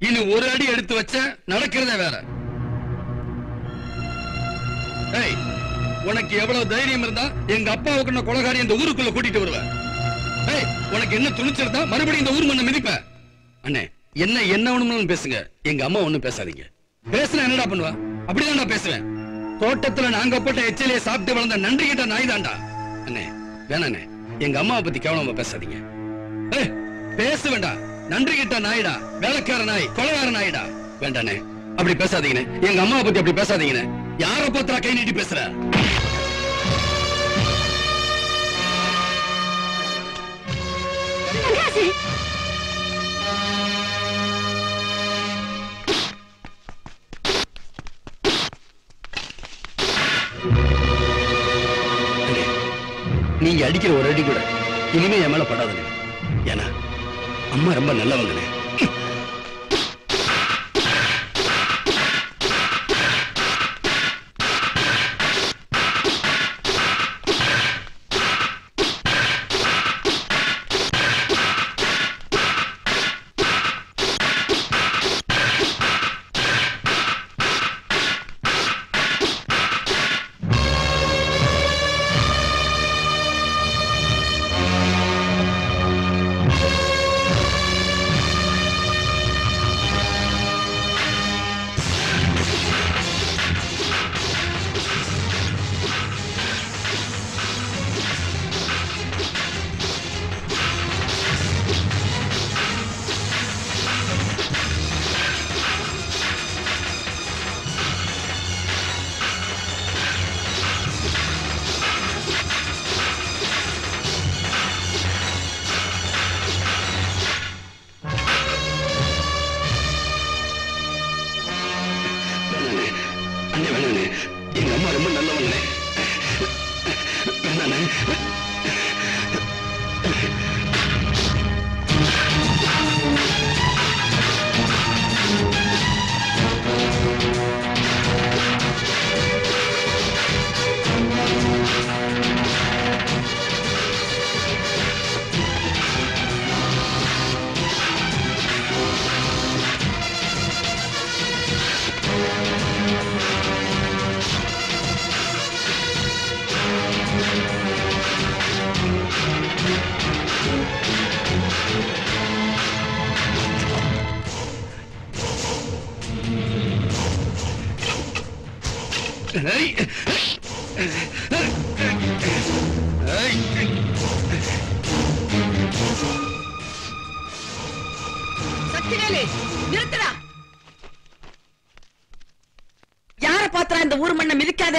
இனி ஒரு அடி எடுத்து வச்ச நடக்கிறதே வேற. உனக்கு எவ்வளவு தைரியம் இருந்தா எங்க அப்பாவுக்கு கொலகாரி இந்த ஊருக்குள்ள கூட்டிட்டு வருவேன். உனக்கு என்ன துணிச்சிருந்தா மறுபடியும் இந்த ஊர் மண்ணை மிதிப்ப. அண்ணே என்ன என்ன வேணும்னு பேசுங்க. எங்க அம்மா ஒண்ணும் பேசாதீங்க. பேசுனா என்னடா பண்ணுவா? அப்படிதான்டா பேசுவேன். தோட்டத்துல நாங்க போட்ட எச்சிலே சாப்பிட்டு வளர்ந்த நன்றி கிட்ட நாய் தான்டா. அண்ணே வேணாண்ணே எங்க அம்மாவை பத்தி கேவலமா பேசாதீங்க. ஏய், பேச வேண்டாம் நன்றி கிட்ட நாயிடா. வேலைக்கார நாய் கொலைகார நாயிடா. வேண்டானே அப்படி பேசாதீங்கண்ணே. எங்க அம்மாவை பத்தி அப்படி பேசாதீங்கண்ணே. யார பத்திரா கை நீட்டி பேசுற? நீங்க அடிக்கிற ஒரு அடி கூட இனிமே என் மேல படாதுங்க. ஏன்னா அம்மா ரொம்ப நல்லவங்கண்ணே.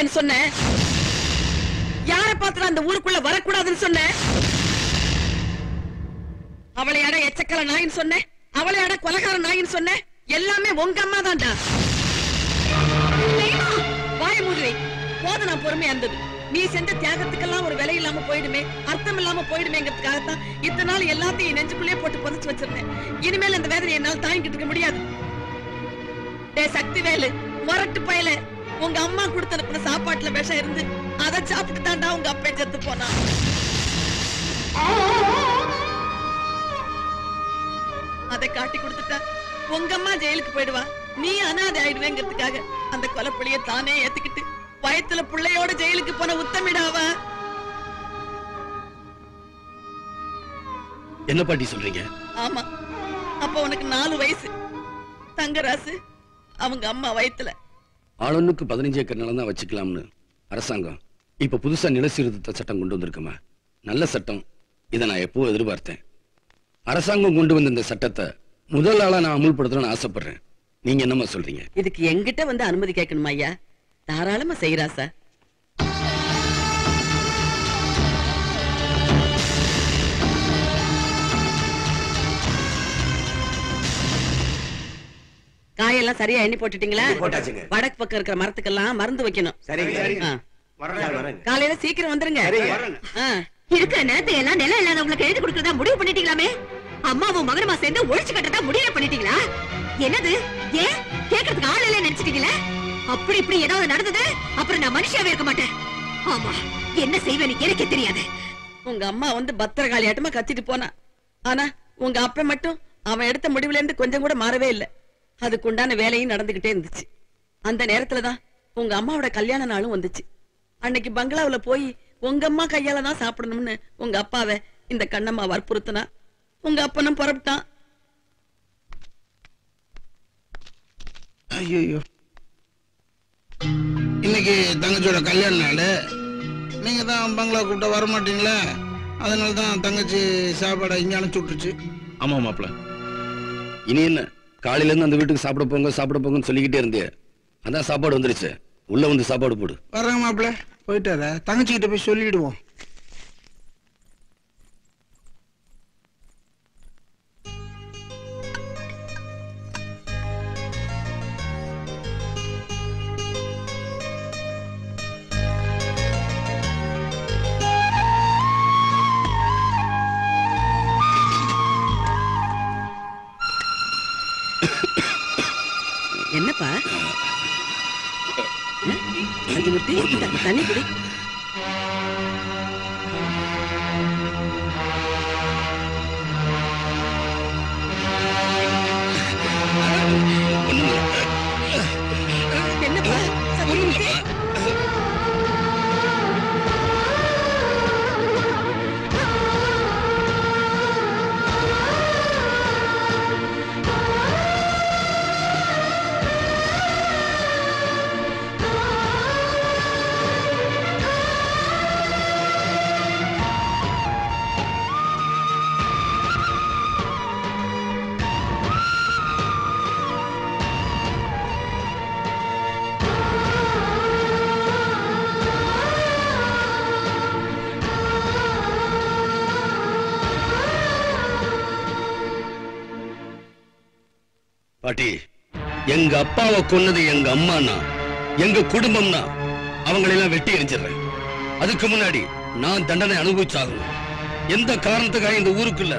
மிதிக்காதேன்னு சொன்ன யார பாத்திரா இந்த ஊருக்குள்ள வரக்கூடாதுன்னு சொன்ன அவளை அட எச்சக்கல நாயின்னு சொன்ன அவளை அட கொலகார நாயின்னு சொன்ன எல்லாமே உங்க அம்மா தான்டா. வாய மூடுவை போத நான் பொறுமையா இருந்தது. நீ செஞ்ச தியாகத்துக்கெல்லாம் ஒரு விலை இல்லாம போயிடுமே. அர்த்தம் இல்லாம போயிடுமேங்கிறதுக்காகத்தான் இத்தனை நாள் எல்லாத்தையும் நெஞ்சுக்குள்ளேயே போட்டு புதைச்சு வச்சிருந்தேன். இனிமேல் அந்த வேதனை என்னால தாங்கிட்டு இருக்க முடியாது. டேய் சக்தி வேலு முரட்டு பயல. உங்க அம்மா கொடுத்து அனுப்பின சாப்பாட்டுல விஷம் இருந்து அதை சாப்பிட்டு தாண்டா உங்க அப்பா செத்து போனா அதை காட்டி கொடுத்துட்டா உங்க அம்மா ஜெயிலுக்கு போயிடுவா. நீ அனாதை ஆயிடுவேங்கிறதுக்காக அந்த கொலைப்புளிய தானே ஏத்துக்கிட்டு வயத்துல பிள்ளையோட ஜெயிலுக்கு போன உத்தமிடாவா? என்ன பாட்டி சொல்றீங்க? ஆமா. அப்ப உனக்கு நாலு வயசு. தங்கராசு அவங்க அம்மா வயித்துல. ஆளுநருக்கு பதினஞ்சு ஏக்கர் நிலம் தான் வச்சுக்கலாம்னு அரசாங்கம். இப்ப புதுசா நில சீர்திருத்த சட்டம் கொண்டு வந்திருக்குமா? நல்ல சட்டம். இதை நான் எப்போ எதிர்பார்த்தேன். அரசாங்கம் கொண்டு வந்த இந்த சட்டத்தை முதல் ஆளா நான் அமுல்படுத்தணும்னு ஆசைப்படுறேன். நீங்க என்னம்மா சொல்றீங்க? இதுக்கு எங்கிட்ட வந்து அனுமதி கேட்கணுமா ஐயா? தாராளமா செய்யறா சார். காயெல்லாம் சரியா எண்ணி போட்டுட்டீங்களா? போட்டாச்சுங்க. வடக்கு பக்கம் இருக்கிற மரத்துக்கெல்லாம் மருந்து வைக்கணும். சரிங்க காலையில சீக்கிரம் வந்துருங்க. இருக்கிற நேரத்தை எல்லாம் நிலம் இல்லாதவங்களுக்கு எழுதி கொடுக்கறதா முடிவு பண்ணிட்டீங்களாமே? அம்மாவும் மகனுமா சேர்ந்து ஒழிச்சு கட்டதா முடிவு பண்ணிட்டீங்களா? என்னது? ஏன்? கேக்குறதுக்கு ஆள் இல்ல நினைச்சிட்டீங்களா? அப்படி இப்படி ஏதாவது நடந்தது? அப்புறம் நான் மனுஷாவே இருக்க மாட்டேன். ஆமா என்ன செய்வேன்னு எனக்கே தெரியாது. உங்க அம்மா வந்து பத்திரகாளி ஆட்டமா கத்திட்டு போனா. ஆனா உங்க அப்பா மட்டும் அவன் எடுத்த முடிவுல இருந்து கொஞ்சம் கூட மாறவே இல்ல. அதுக்குண்டான வேலையும் நடந்துகிட்டே இருந்துச்சு. அந்த நேரத்துலதான் உங்க அம்மாவோட கல்யாண நாளும் வந்துச்சு. அன்னைக்கு பங்களாவுல போய் உங்க அம்மா கையால தான் சாப்பிடணும்னு உங்க அப்பாவை இந்த கண்ணம்மா வற்புறுத்தினா உங்க அப்பனும் புறப்பட்டான். ஐயோ இன்னைக்கு தங்கச்சியோட கல்யாண நாள். நீங்க தான் பங்களா கூப்பிட்ட வர மாட்டீங்களா அதனால தான் தங்கச்சி சாப்பாடை இங்கே அனுப்பிச்சு விட்டுருச்சு. ஆமா மாப்பிள இனி என்ன? காலையிலேருந்து அந்த வீட்டுக்கு சாப்பிட போங்க சாப்பிட போங்கன்னு சொல்லிக்கிட்டே இருந்தே. அதான் சாப்பாடு வந்துருச்சு. உள்ள வந்து சாப்பாடு போடு. வர்றாங்க மாப்பிள்ள. போயிட்டார தங்கச்சிக்கிட்ட போய் சொல்லிடுவோம். சந்திமூர்த்தி, இந்தா, தண்ணி குடி பாட்டி எங்க அப்பாவை கொன்னது எங்க அம்மானா எங்க குடும்பம்னா அவங்களெல்லாம் வெட்டி எரிஞ்சிடுறேன். அதுக்கு முன்னாடி நான் தண்டனை அனுபவிச்சாகணும். எந்த காரணத்துக்காக இந்த ஊருக்குள்ள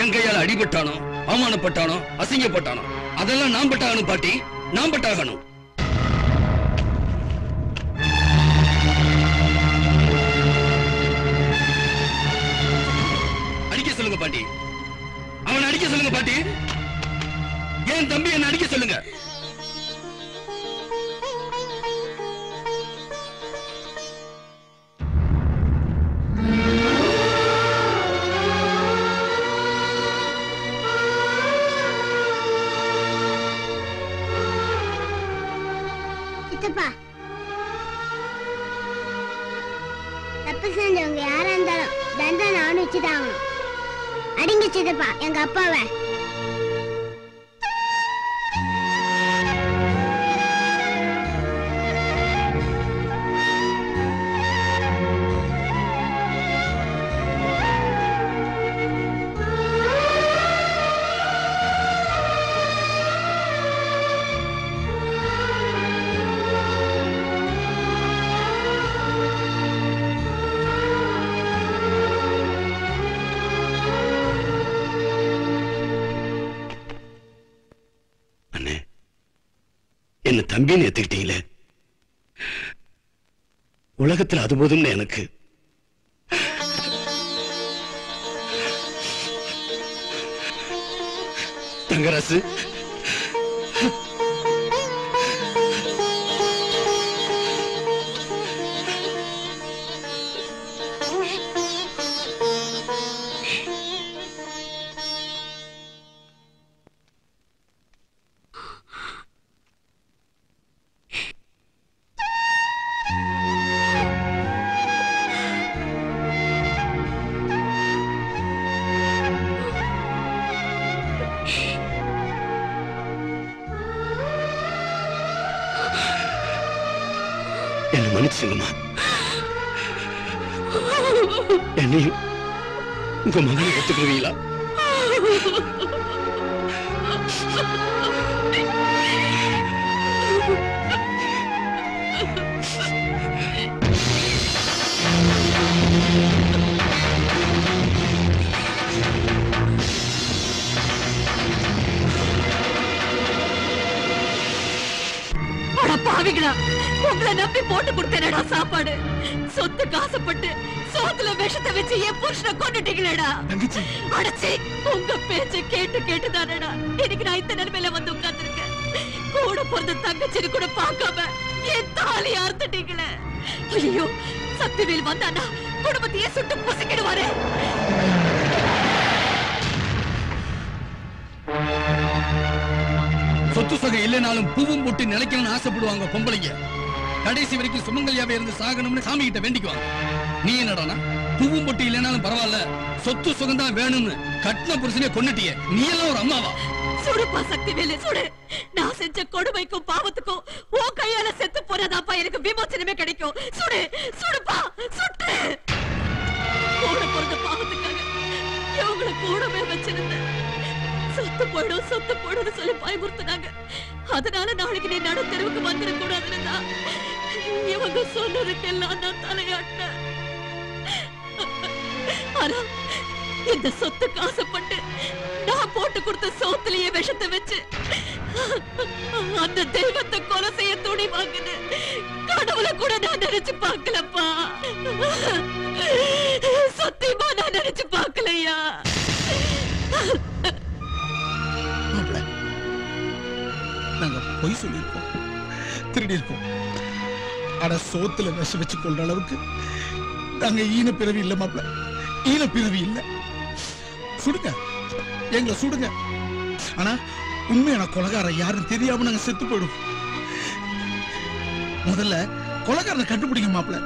என் கையால் அடிபட்டானோ அவமானப்பட்டானோ அசிங்கப்பட்டானோ அதெல்லாம் நான் பட்டாகணும் பாட்டி. நான் பட்டாகணும். அடிக்க சொல்லுங்க பாட்டி. அவனை அடிக்க சொல்லுங்க பாட்டி. என் தம்பி என்ன அடிக்க சொல்லுங்க. சித்தப்பா. தப்பு செஞ்சவங்க யாரா இருந்தாலும் தண்டனை அனுப்பிச்சுட்டாங்க அடிங்க சித்தப்பா எங்க அப்பாவை. என்ன தம்பின்னு ஏத்துக்கிட்டீங்களே உலகத்தில் அது போதும்னு எனக்கு. தங்கராசு. மன்னிச்சுங்கம்மா என்னையும் உங்க மகனை ஒத்துக்குவீங்களா உங்களை நம்பி போட்டு கொடுத்தேனடா சாப்பாடு. சொத்து காசுப்பட்டு சோத்துல விஷத்தை வச்சு என் புருஷனை கொண்டுட்டீங்களேடா அடச்சி உங்க பேச்ச கேட்டு கேட்டுதானடா. இன்னைக்கு நான் இந்த நிலைமையில வந்து உட்கார்ந்திருக்கேன். கூட பிறந்த தங்கச்சின்னு கூட பார்க்காம என் தாலி அறுத்துட்டீங்களே. ஐயோ சக்திவேல் வந்தானா? குடும்பத்தையே சுட்டு பொசுக்கிடுவாரு. சொத்து சொகை இல்லைனாலும் பூவும் போட்டு நிலைக்கணும்னு ஆசைப்படுவாங்க பொம்பளைங்க. கடைசி வரைக்கும் சுமங்கலியாவே இருந்து சாகணும்னு சாமி கிட்ட வேண்டிக்குவாங்க. நீ என்னடானா? பூவும் பொட்டி இல்லைனாலும் பரவாயில்ல. சொத்து சுகம்தான் வேணும்னு கட்டின புருஷனே கொண்டுட்டியே நீ எல்லாம் ஒரு அம்மாவா? சுடுப்பா சக்தி சக்திவேலு சுடு. நான் செஞ்ச கொடுமைக்கும் பாவத்துக்கும் ஓ கையால செத்து போறதாப்பா எனக்கு விமோசனமே கிடைக்கும். சுடு சுடுப்பா சுட்டு. கூட பிறந்த பாவத்துக்காக இவங்களை கூடவே வச்சிருந்தேன். சொத்து போயிடும் சொத்து போயிடும் சொல்லி பயமுறுத்துனாங்க. அதனால நாளைக்கு நீ நடுத்தருவுக்கு வந்துட கூடாதுன்னு தான் இவங்க சொன்னதுக்கெல்லாம் நான் தலையாட்ட ஆனா இந்த சொத்துக்கு ஆசைப்பட்டு நான் போட்டு கொடுத்த சோத்துலயே விஷத்தை வச்சு அந்த தெய்வத்தை கொலை செய்ய துணி வாங்குது. கடவுளை கூட நான் நினைச்சு பார்க்கலப்பா. சத்தியமா நான் நினைச்சு பார்க்கலையா? நாங்கள் பொய் சொல்லியிருக்கோம். திருடி ஆனால் சோத்துல விஷ வச்சு கொள்ற அளவுக்கு நாங்கள் ஈன பிறவி இல்லை மாப்பிள. ஈன பிறவி இல்லை. சுடுங்க. எங்களை சுடுங்க. ஆனா உண்மையான கொலகாரன் யாருன்னு தெரியாம நாங்க செத்து போயிடும் முதல்ல கொலகாரனை கண்டுபிடிங்க மாப்பிள.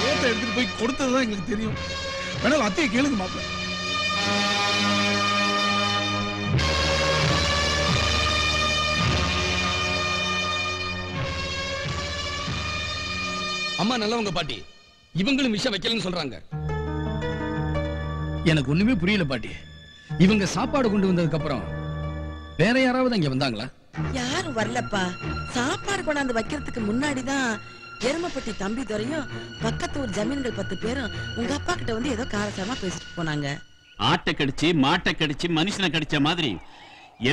சோத்தை எடுத்துட்டு போய் கொடுத்ததுதான் எங்களுக்கு தெரியும். வேணாலும் அத்தையை கேளுங்க மாப்பிள. அம்மா நல்லவங்க பாட்டி. இவங்களும் விஷம் வைக்கலன்னு சொல்றாங்க. எனக்கு ஒண்ணுமே புரியல பாட்டி. இவங்க சாப்பாடு கொண்டு வந்ததுக்கு அப்புறம் வேற யாராவது அங்க வந்தாங்களா? யாரும் வரலப்பா. சாப்பாடு கொண்டாந்து வைக்கிறதுக்கு முன்னாடிதான் எருமப்பட்டி தம்பி துறையும் பக்கத்து ஊர் ஜமீன்கள் பத்து பேரும் உங்க அப்பா கிட்ட வந்து ஏதோ காரசாரமா பேசிட்டு போனாங்க. ஆட்டை கடிச்சு மாட்டை கடிச்சு மனுஷனை கடிச்ச மாதிரி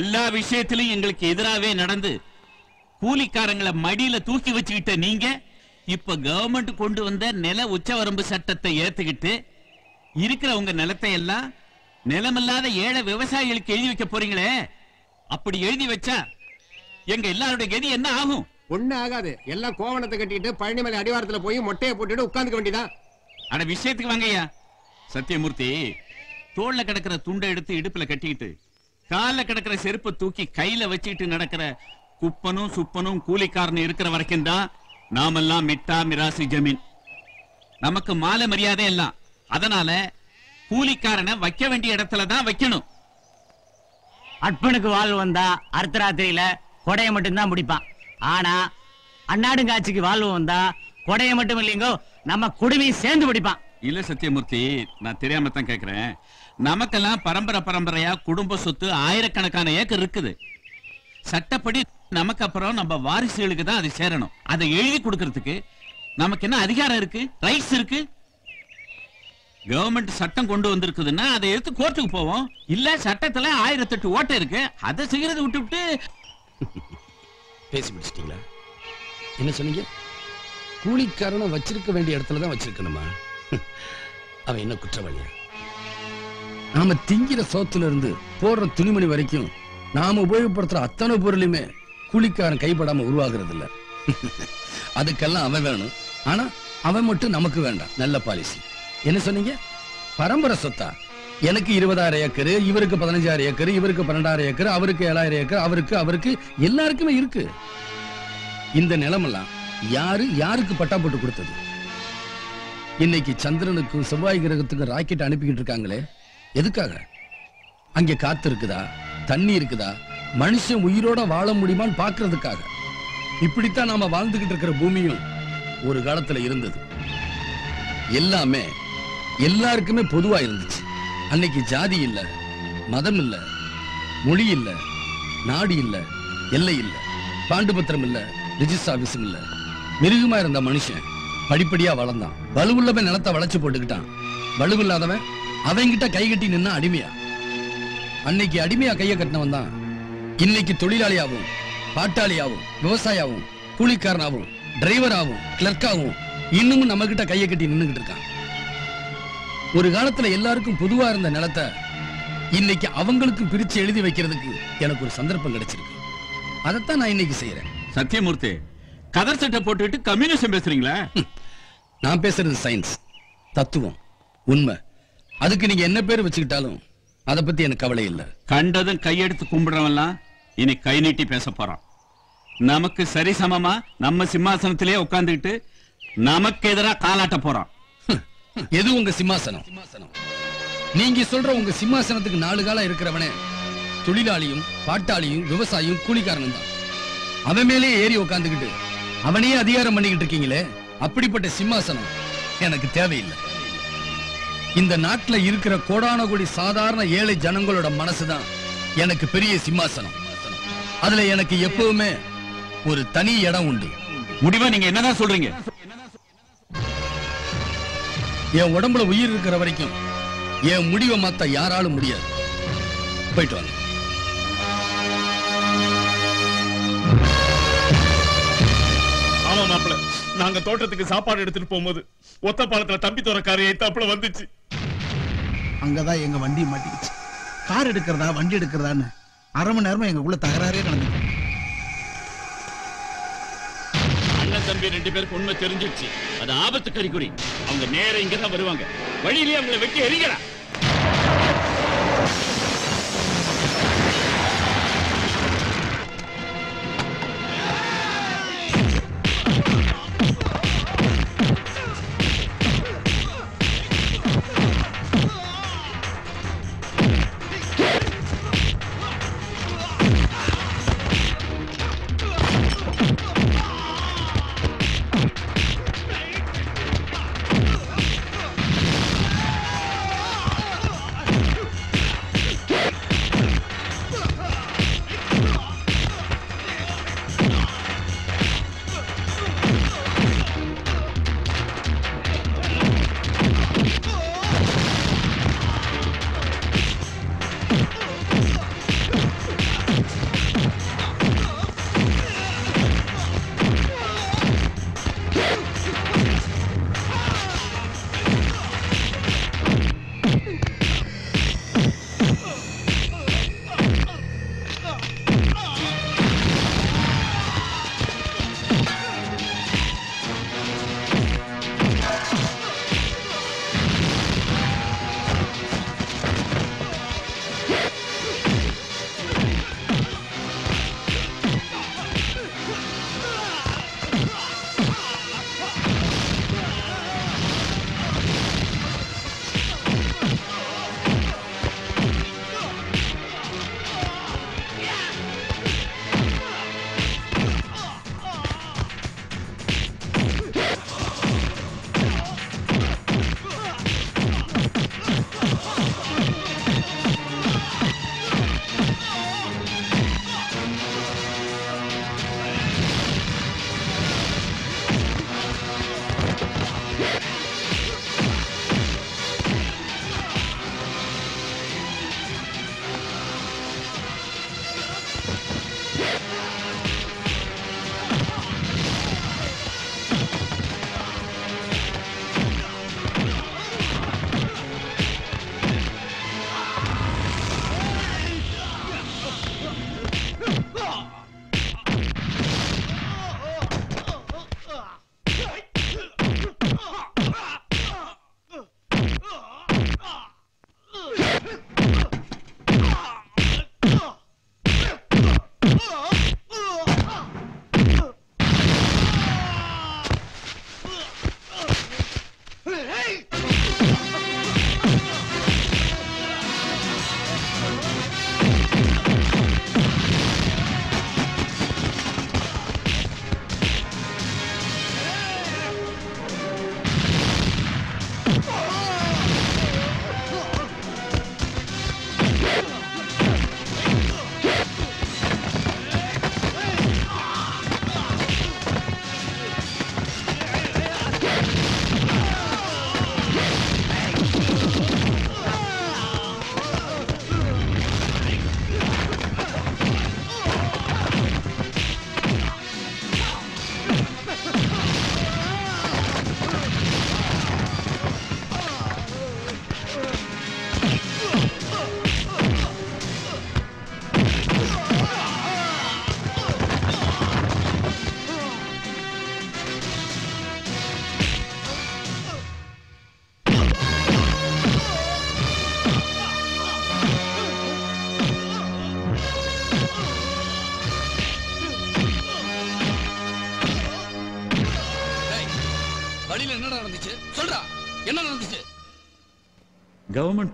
எல்லா விஷயத்திலும் எங்களுக்கு எதிராவே நடந்து கூலிக்காரங்களை மடியில தூக்கி வச்சுக்கிட்ட நீங்க இப்ப கவர்மெண்ட் கொண்டு வந்த நில உச்சவரம்பு சட்டத்தை ஏத்துக்கிட்டு இருக்கிற உங்க நிலத்தை எல்லாம் நிலமில்லாத ஏழை விவசாயிகளுக்கு எழுதி வைக்க போறீங்களே? அப்படி எழுதி வச்சா எங்க எல்லாருடைய கதி என்ன ஆகும்? ஒண்ணு ஆகாது. எல்லாம் கோவணத்தை கட்டிட்டு பழனிமலை அடிவாரத்துல போய் மொட்டையை போட்டுட்டு உட்கார்ந்துக்க வேண்டியதான் அட விஷயத்துக்கு வாங்கய்யா. சத்தியமூர்த்தி தோல்ல கிடக்கிற துண்டை எடுத்து இடுப்புல கட்டிக்கிட்டு கால்ல கிடக்கிற செருப்பை தூக்கி கையில வச்சுக்கிட்டு நடக்கிற குப்பனும் சுப்பனும் கூலிக்காரனும் இருக்கிற வரைக்கும் தான் நாமெல்லாம் மிட்டா மிராசி ஜமீன். நமக்கு மாலை மரியாதை எல்லாம். அதனால கூலிக்காரனை வைக்க வேண்டிய இடத்துல தான் வைக்கணும். அற்பனுக்கு வாழ் வந்தா அர்த்தராத்திரியில கொடையை மட்டும்தான் பிடிப்பான் ஆனா அன்னாடுங்காட்சிக்கு வாழ்வு வந்தா கொடையை மட்டும் இல்லைங்கோ நம்ம குடுமையும் சேர்ந்து பிடிப்பான் இல்ல சத்தியமூர்த்தி நான் தெரியாம தான் கேக்குறேன். நமக்கெல்லாம் பரம்பரை பரம்பரையா குடும்ப சொத்து ஆயிரக்கணக்கான ஏக்கர் இருக்குது. சட்டப்படி நமக்கு அப்புறம் நம்ம வாரிசுகளுக்கு தான் அது சேரணும். அதை எழுதி கொடுக்கறதுக்கு நமக்கு என்ன அதிகாரம் இருக்கு? ரைட்ஸ் இருக்கு? கவர்மெண்ட் சட்டம் கொண்டு வந்திருக்குதுன்னா அதை எடுத்து கோர்ட்டுக்கு போவோம். இல்ல சட்டத்துல ஆயிரத்தெட்டு ஓட்டை இருக்கு. அதை செய்யறதை விட்டுவிட்டு பேசி முடிச்சிட்டீங்களா? என்ன சொன்னீங்க? கூலிக்காரனை வச்சிருக்க வேண்டிய இடத்துல தான் வச்சிருக்கணுமா? அவன் என்ன குற்றவாளியா நாம திங்கிற சோத்துல இருந்து போடுற துணிமணி வரைக்கும் நாம உபயோகப்படுத்துற அத்தனை பொருளுமே கூலிக்காரன் கைப்படாம உருவாகிறது இல்ல அதுக்கெல்லாம் அவன் வேணும். ஆனா அவன் மட்டும் நமக்கு வேண்டாம். நல்ல பாலிசி என்ன சொன்னீங்க? பரம்பரை சொத்தா? எனக்கு இருபதாயிரம் ஏக்கர் இவருக்கு பதினஞ்சாயிரம் ஏக்கர் இவருக்கு பன்னெண்டாயிரம் ஏக்கர் அவருக்கு ஏழாயிரம் ஏக்கர் அவருக்கு அவருக்கு எல்லாருக்குமே இருக்கு. இந்த நிலமெல்லாம் யாரு யாருக்கு பட்டா போட்டு கொடுத்தது? இன்னைக்கு சந்திரனுக்கும் செவ்வாய் கிரகத்துக்கும் ராக்கெட் அனுப்பிக்கிட்டு இருக்காங்களே. எதுக்காக? அங்கே காத்து இருக்குதா? தண்ணி இருக்குதா? மனுஷன் உயிரோட வாழ முடியுமான்னு பாக்குறதுக்காக. இப்படித்தான் நாம வாழ்ந்துகிட்டு இருக்கிற பூமியும் ஒரு காலத்துல இருந்தது. எல்லாமே எல்லாருக்குமே பொதுவா இருந்துச்சு. அன்னைக்கு ஜாதி இல்ல மதம் இல்ல மொழி இல்ல நாடு இல்ல எல்லை இல்ல பாண்டுபத்திரம் இல்ல ரிஜிஸ்டர் ஆபீஸும் இல்ல. மிருகமா இருந்த மனுஷன் படிப்படியா வளர்ந்தான். வலுவுள்ளவன் நிலத்தை வளைச்சு போட்டுக்கிட்டான். வலுவில்லாதவன் அவன்கிட்ட கை கட்டி நின்னா அடிமையா? அன்னைக்கு அடிமையா கையை கட்டினவன் தான் இன்னைக்கு தொழிலாளியாவும் பாட்டாளியாவும் விவசாயாவும் கூலிக்காரனாவும் டிரைவராவும் கிளர்க்காவும் இன்னமும் நம்ம கிட்ட கையை கட்டி நின்னுகிட்டு இருக்கான். ஒரு காலத்துல எல்லாருக்கும் பொதுவா இருந்த நிலத்தை இன்னைக்கு அவங்களுக்கும் பிரிச்சு எழுதி வைக்கிறதுக்கு எனக்கு ஒரு சந்தர்ப்பம் கிடைச்சிருக்கு. அதைத்தான் நான் இன்னைக்கு செய்யறேன் சத்தியமூர்த்தி கதர் சட்டை போட்டுக்கிட்டு கம்யூனிசம் பேசுறீங்களா? நான் பேசுறது சயின்ஸ் தத்துவம் உண்மை. அதுக்கு நீங்க என்ன பேர் வச்சுக்கிட்டாலும் அதை பத்தி எனக்கு கவலை இல்லை. கண்டதும் கையெடுத்து கும்பிடுறவன்லாம் இனி கை நீட்டி பேச போறான். நமக்கு சரி சமமா நம்ம சிம்மாசனத்திலே உட்கார்ந்துகிட்டு நமக்கு எதிராக காலாட்ட போறான். எது உங்க சிம்மாசனம்? நீங்க சொல்ற உங்க சிம்மாசனத்துக்கு நாலு காலம் இருக்கிறவனே தொழிலாளியும் பாட்டாளியும் விவசாயியும் கூலிக்காரனும் தான். அவன் மேலே ஏறி உட்காந்துக்கிட்டு அவனையே அதிகாரம் பண்ணிக்கிட்டு இருக்கீங்களே அப்படிப்பட்ட சிம்மாசனம் எனக்கு தேவையில்லை. இந்த நாட்டுல இருக்கிற கோடான கோடி சாதாரண ஏழை ஜனங்களோட மனசுதான் எனக்கு பெரிய சிம்மாசனம். அதுல எனக்கு எப்பவுமே ஒரு தனி இடம் உண்டு. முடிவா நீங்க என்னதான் சொல்றீங்க? என் உடம்புல உயிர் இருக்கிற வரைக்கும் என் முடிவை மாத்த யாராலும் முடியாது. போயிட்டு வாங்க. ஆமா மாப்பிள நாங்க தோட்டத்துக்கு சாப்பாடு எடுத்துட்டு போகும்போது ஒத்த பாலத்துல தம்பி தோறக்கார ஏத்தாப்புல வந்துச்சு. அங்கதான் எங்க வண்டி மாட்டிக்கிச்சு. கார் எடுக்கிறதா வண்டி எடுக்கிறதான்னு அரை மணி நேரமா எங்களுக்குள்ள தகராறே நடந்துச்சு அண்ணன் தம்பி ரெண்டு பேருக்கு உண்மை தெரிஞ்சிருச்சு. அது ஆபத்து கறிக்குறி அவங்க நேரம் இங்கதான் வருவாங்க. வழியிலேயே அவங்களை வெட்டி எரிகிறா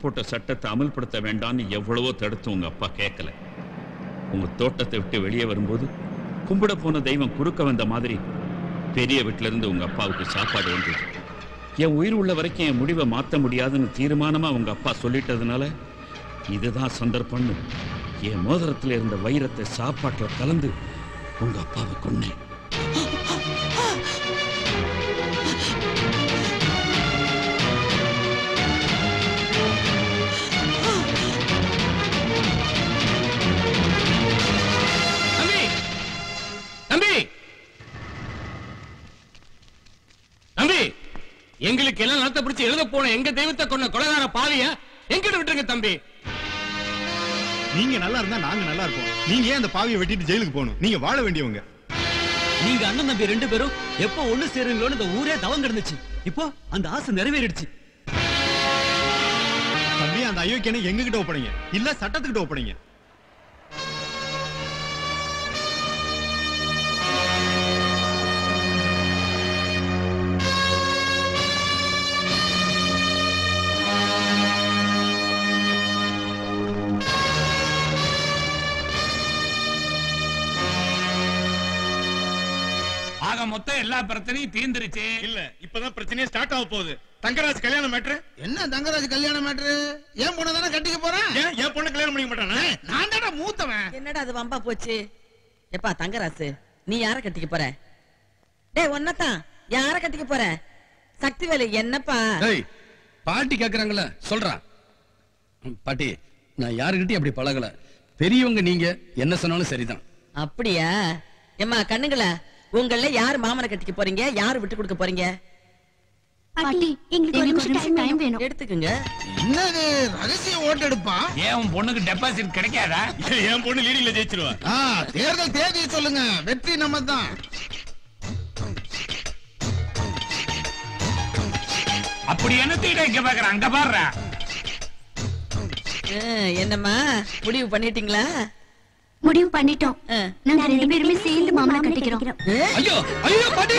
போட்ட சட்டத்தை அமல்படுத்த வேண்டாம்னு எவ்வளவோ தடுத்து உங்க அப்பா கேட்கல உங்க தோட்டத்தை விட்டு வெளியே வரும்போது கும்பிட போன தெய்வம் குறுக்க வந்த மாதிரி பெரிய வீட்டுல இருந்து உங்க அப்பாவுக்கு சாப்பாடு வந்தது. என் உயிர் உள்ள வரைக்கும் என் முடிவை மாற்ற முடியாதுன்னு தீர்மானமா உங்க அப்பா சொல்லிட்டதுனால இதுதான் சந்தர்ப்பம்னு என் மோதிரத்தில் இருந்த வைரத்தை சாப்பாட்டில் கலந்து உங்க அப்பாவை கொன்னேன். போன எங்க தெய்வத்தை கொண்ட கொலகார பாவிய எங்கிட்ட விட்டுருங்க தம்பி. நீங்க நல்லா இருந்தா நாங்க நல்லா இருப்போம். நீங்க ஏன் அந்த பாவியை வெட்டிட்டு ஜெயிலுக்கு போகணும்? நீங்க வாழ வேண்டியவங்க. நீங்க அண்ணன் தம்பி ரெண்டு பேரும் எப்போ ஒண்ணு சேருங்களோன்னு இந்த ஊரே தவம் கிடந்துச்சு. இப்போ அந்த ஆசை நிறைவேறிடுச்சு. தம்பி அந்த அயோக்கியனை எங்க கிட்ட ஒப்படைங்க. இல்ல சட்டத்துக்கிட்ட ஒப்படைங்க. எல்லா பிரச்சனையும் தீர்ந்துருச்சு. இல்ல இப்பதான் பிரச்சனையே ஸ்டார்ட் ஆக போகுது. தங்கராஜ் கல்யாணம் மேட்ரு என்ன தங்கராஜ் கல்யாணம் மேட்ரு ஏன் பொண்ணு தானே கட்டிக்க போறேன்? ஏன்? என் பொண்ணு கல்யாணம் பண்ணிக்க மாட்டானா? நான் தானே மூத்தவன். என்னடா அது வம்பா போச்சு? எப்பா தங்கராசு நீ யார கட்டிக்க போற? டேய் ஒன்னதான் யார கட்டிக்க போற? சக்திவேலு என்னப்பா? டேய் பாட்டி கேக்குறாங்கல்ல சொல்றா. பாட்டி நான் யாருக்கிட்டையும் அப்படி பழகல. பெரியவங்க நீங்க என்ன சொன்னாலும் சரிதான். அப்படியா? ஏம்மா கண்ணுங்களா? உங்கள யார் மாமனை கட்டிக்க போறீங்க? யார் விட்டு கொடுக்க போறீங்க? பாட்டி எங்களுக்கு ஒரு நிமிஷம் டைம் வேணும். எடுத்துக்குங்க. என்னது? ரகசிய ஓட்டெடுப்பா ஏன் உன் பொண்ணுக்கு டெபாசிட் கிடைக்காதா? என் பொண்ணு லீடிங்ல ஜெயிச்சிருவா. ஆ தேர்தல் தேதியை சொல்லுங்க. வெற்றி நம்ம தான் அப்படி என்ன தீட இங்க பாக்குற அங்க பாடுற என்னம்மா? முடிவு பண்ணிட்டீங்களா? முடிவு பண்ணிட்டோம். நாங்க ரெண்டு பேருமே சேர்ந்து மாமனை கட்டிக்கிறோம். ஐயோ ஐயோ பாட்டி!